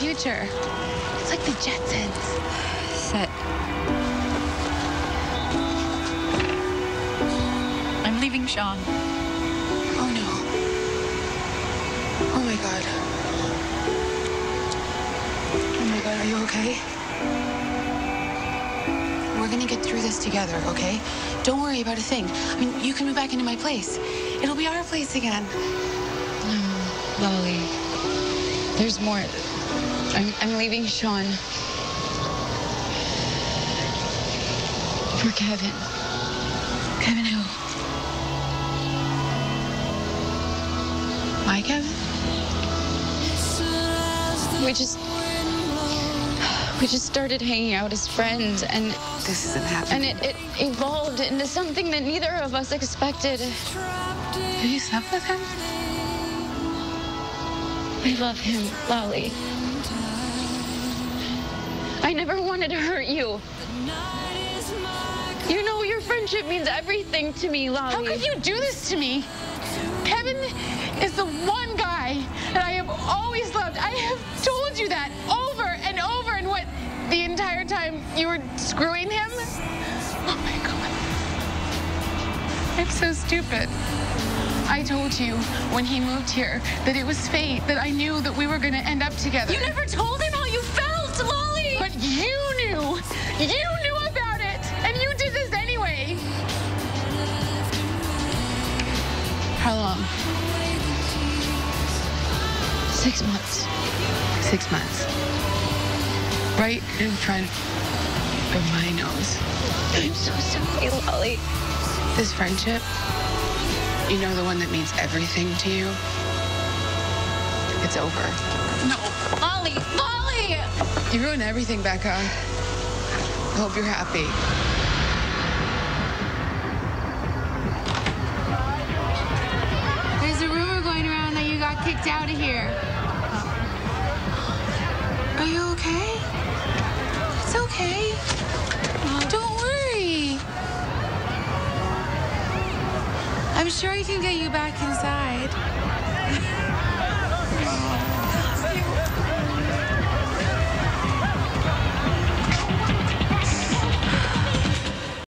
future. It's like the Jetsons. Set. I'm leaving Sean. Oh no. Oh my god. Oh my god, are you okay? We're gonna get through this together, okay? Don't worry about a thing. I mean, you can move back into my place. It'll be our place again. Lolly. There's more. I'm, I'm leaving Sean. For Kevin. Kevin who? My Kevin? We just. We just started hanging out as friends, and This isn't happening. and it, it evolved into something that neither of us expected. Have you slept with him? I love him, Lolly. I never wanted to hurt you. You know your friendship means everything to me, Lolly. How could you do this to me? Kevin is the one guy that I have always loved. I have told you that over and over, and what the entire time you were screwing him? Oh my god. I'm so stupid. I told you when he moved here that it was fate, that I knew that we were gonna end up together. You never told him how you felt, Lolly! But you knew. You knew about it. And you did this anyway. How long? Six months. Six months. Right in front of my nose. I'm so sorry, Lolly. This friendship, you know the one that means everything to you? It's over. No, Lolly, Lolly! You ruined everything, Becca. I hope you're happy. There's a rumor going around that you got kicked out of here. Are you okay? I'm sure I can get you back inside.